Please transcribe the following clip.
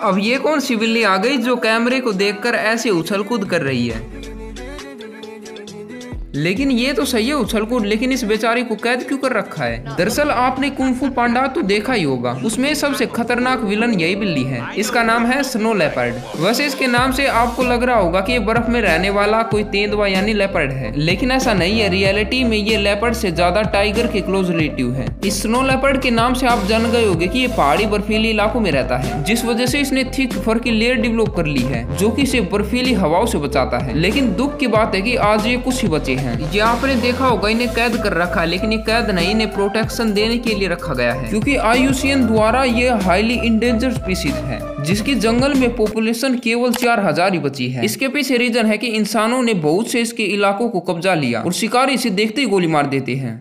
अब ये कौन सिविली आ गई जो कैमरे को देखकर ऐसे उछल कूद कर रही है? लेकिन ये तो सही है उछल कूद, लेकिन इस बेचारी को कैद क्यों कर रखा है? दरअसल आपने कुंफू पांडा तो देखा ही होगा। उसमें सबसे खतरनाक विलन यही बिल्ली है। इसका नाम है स्नो लेपर्ड। वैसे इसके नाम से आपको लग रहा होगा कि ये बर्फ़ में रहने वाला कोई तेंदुआ यानी लेपर्ड है। लेकिन ऐसा नहीं है, रियलिटी में ये लेपर्ड से ज़्यादा टाइगर के क्लोज रिलेटिव है। इस स्नो लेपर्ड के नाम से आप जान गए होंगे की ये पहाड़ी बर्फीली इलाकों में रहता है, जिस वजह से इसने थिक फर की लेयर डेवलप कर ली है, जो की इसे बर्फीली हवाओं से बचाता है। लेकिन दुख की बात है की आज ये कुछ ही बचे हैं। ये आपने देखा होगा, इन्हें कैद कर रखा है, लेकिन ये कैद नहीं, इन्हें प्रोटेक्शन देने के लिए रखा गया है। क्योंकि आईयूसीएन द्वारा ये हाईली इंडेंजर स्पीसीज है, जिसकी जंगल में पॉपुलेशन केवल चार हज़ार ही बची है। इसके पीछे रीजन है कि इंसानों ने बहुत से इसके इलाकों को कब्जा लिया और शिकारी इसे देखते ही गोली मार देते हैं।